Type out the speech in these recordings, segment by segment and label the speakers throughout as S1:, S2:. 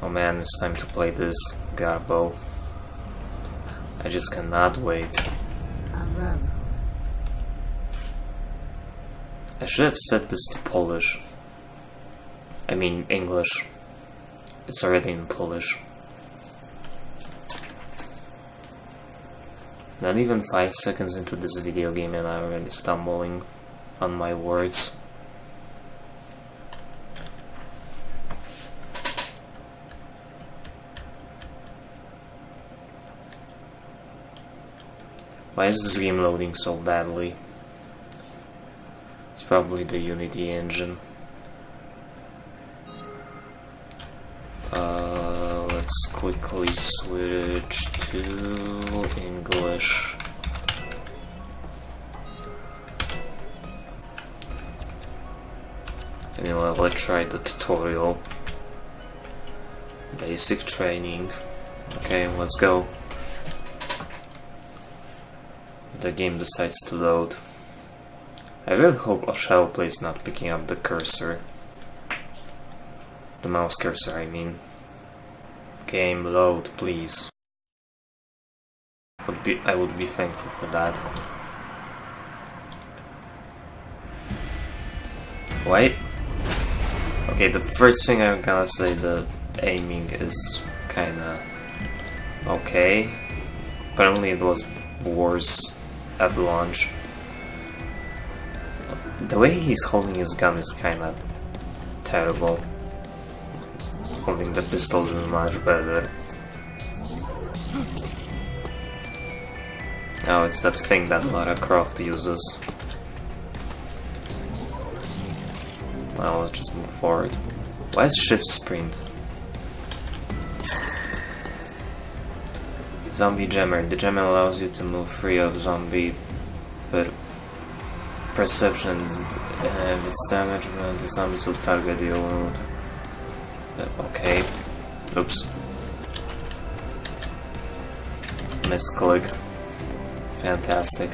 S1: Oh man, it's time to play this Garbo. I just cannot wait. I should have set this to Polish. I mean English. It's already in Polish. Not even 5 seconds into this video game and I'm already stumbling on my words. Why is this game loading so badly? It's probably the Unity engine. Uh, let's quickly switch to English. Anyway, let's try the tutorial. Basic training. Okay, let's go the game decides to load. I really hope Shadowplay is not picking up the cursor. The mouse cursor, I mean. Game load, please. Would be, I would be thankful for that. Wait. Okay, the first thing I'm gonna say, the aiming is kinda okay. Apparently it was worse at launch. The way he's holding his gun is kinda terrible. Holding the pistol is much better. Now it's that thing that Lara Croft uses. Now let's just move forward. Why is shift sprint? Zombie Jammer. The jammer allows you to move free of zombie, but perception uh, its damage when the zombies will target you. Uh, okay. Oops. Misclicked. Fantastic.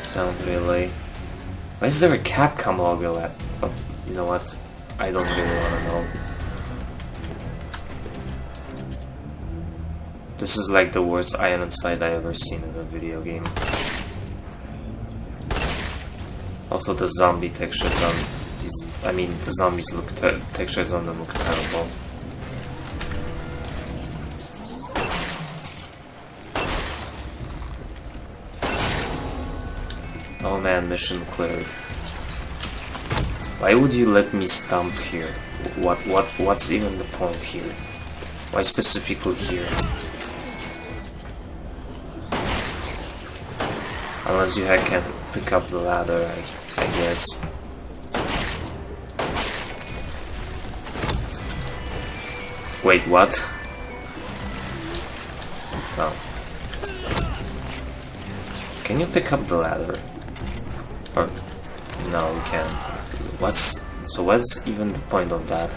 S1: Sound relay. Why is there a Capcom logo at? Oh, you know what? I don't really want to know. This is like the worst iron sights I ever seen in a video game. Also the zombie textures on these, I mean the zombies look, te textures on them look terrible. Oh man, mission cleared. Why would you let me stomp here? What, what, what's even the point here? Why specifically here? Unless you can pick up the ladder, I, I guess. Wait, what? Oh. Can you pick up the ladder? Or... No, we can't. What's... So what's even the point of that?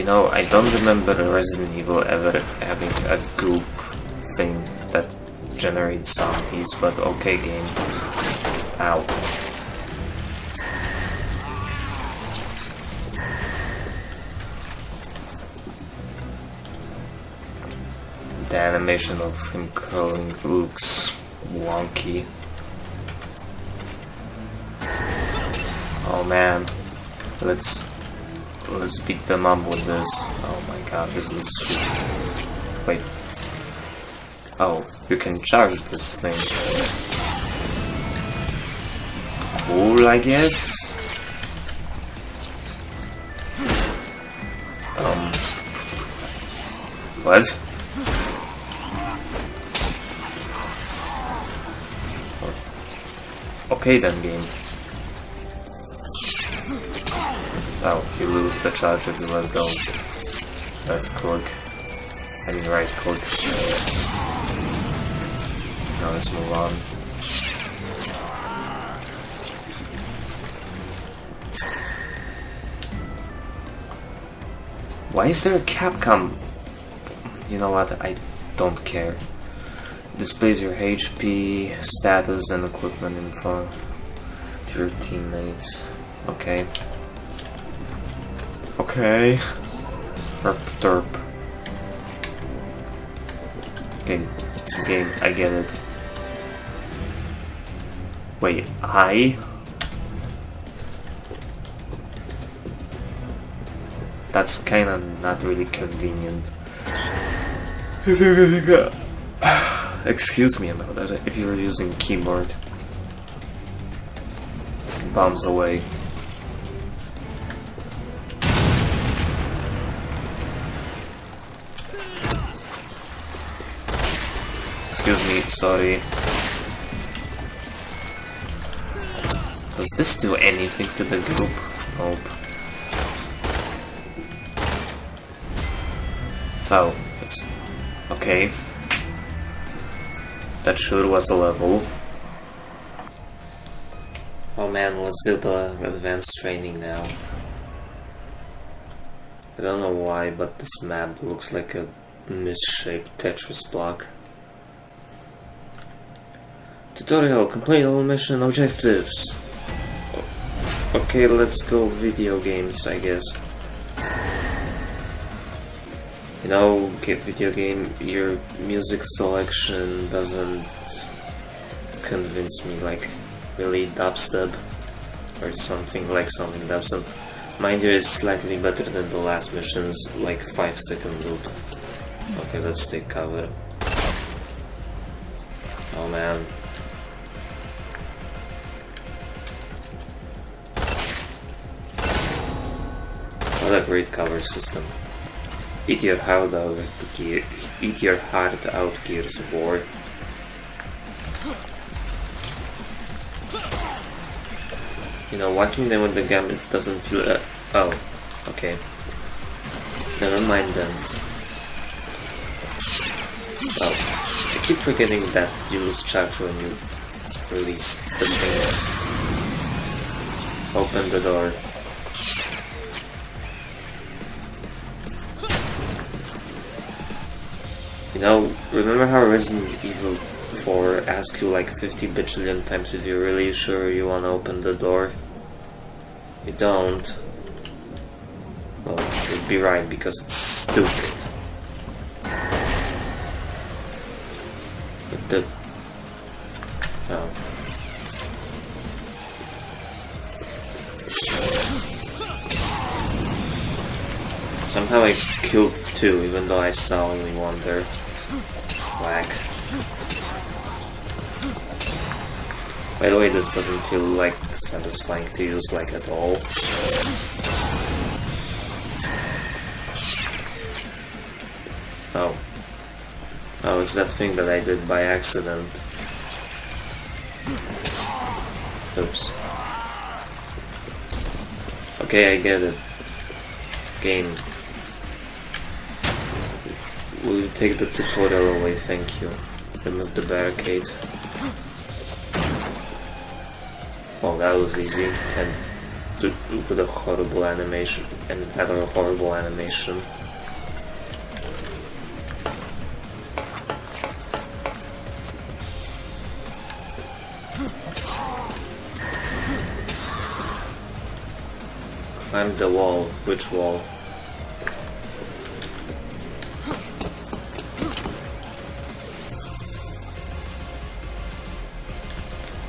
S1: You know, I don't remember Resident Evil ever having a goop thing that generates zombies, but okay game. Ow. The animation of him crawling looks wonky. Oh man, let's Let's beat them up with this. Oh my god, this looks sweet. Wait. Oh, you can charge this thing. Cool, I guess? Um... What? Okay then, game. Oh, you lose the charge if you let go. Left click. I mean right click. Now let's move on. Why is there a Capcom? You know what, I don't care. Displays your HP, status, and equipment info to your teammates. Okay. Okay. Derp derp. Game. Game, I get it. Wait, I? That's kinda not really convenient. Excuse me about that, if you're using keyboard. Bombs away. Excuse me, sorry. Does this do anything to the group? Nope. Oh, it's... okay. That sure was a level. Oh man, let's do the advanced training now. I don't know why, but this map looks like a misshaped Tetris block. Tutorial, complete all mission objectives. Okay, let's go video games, I guess. You know, video game, your music selection doesn't convince me, like, really dubstep or something like something dubstep. Mind you, it's slightly better than the last mission's, like, 5 second loop. Okay, let's take cover. Oh man, What a great cover system. Eat your heart out, gear, eat your heart out, Gears of War. You know, watching them with the it doesn't feel. Uh, oh, okay. Never mind then. Oh, I keep forgetting that you lose charge when you release the thing. Open the door. You know, remember how Resident Evil 4 asks you like 50 bajillion times if you're really sure you want to open the door? You don't. Well, you'd be right because it's stupid. But the... Oh. Somehow I killed two, even though I saw only one there. Whack. By the way, this doesn't feel like satisfying to use like at all. Oh. Oh, it's that thing that I did by accident. Oops. Okay, I get it. Game. Will take the tutorial away, thank you. Remove the barricade. Oh, that was easy. And do with a horrible animation, and had a horrible animation. Climb the wall. Which wall?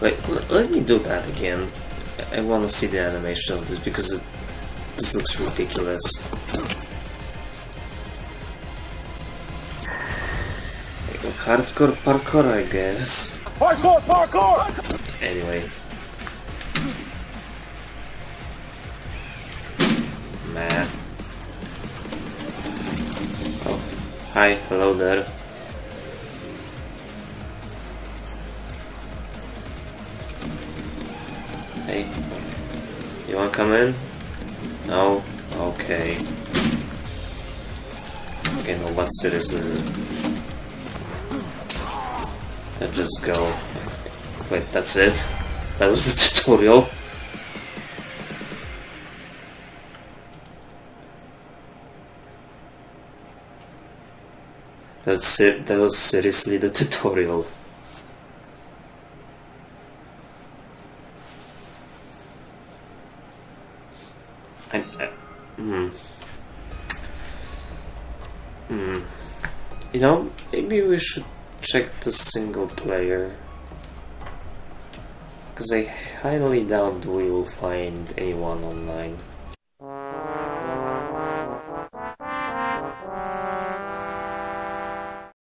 S1: Wait, let me do that again. I want to see the animation of this because it, this looks ridiculous. Hardcore parkour, I guess.
S2: Parkour, parkour!
S1: Anyway. Man. Oh, hi, hello there. Hey, you wanna come in? No? Okay. Okay, no, what citizen? Let's just go. Wait, that's it? That was the tutorial? That's it. That was seriously the tutorial. I, uh, hmm. Hmm. You know, maybe we should check the single player. Because I highly doubt we will find anyone online.